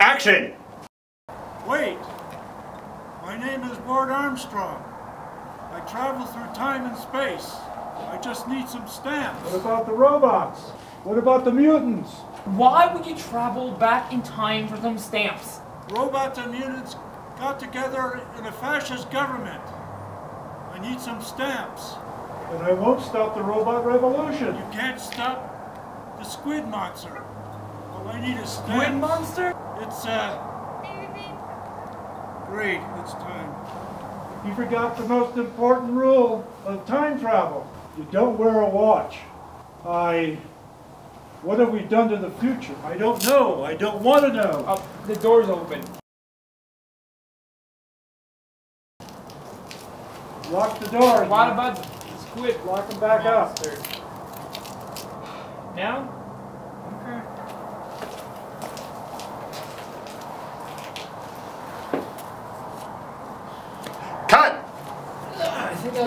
Action! Wait! My name is Ward Armstrong. I travel through time and space. I just need some stamps. What about the robots? What about the mutants? Why would you travel back in time for some stamps? Robots and mutants got together in a fascist government. I need some stamps. And I won't stop the robot revolution. You can't stop the squid monster. All I need is stamps. Squid monster? It's, uh... Great, it's time. You forgot the most important rule of time travel. You don't wear a watch. I... What have we done to the future? I don't know. I don't want to know. Oh, the door's open. Lock the door. What about the squid Lock them back up. monster? Now? 생각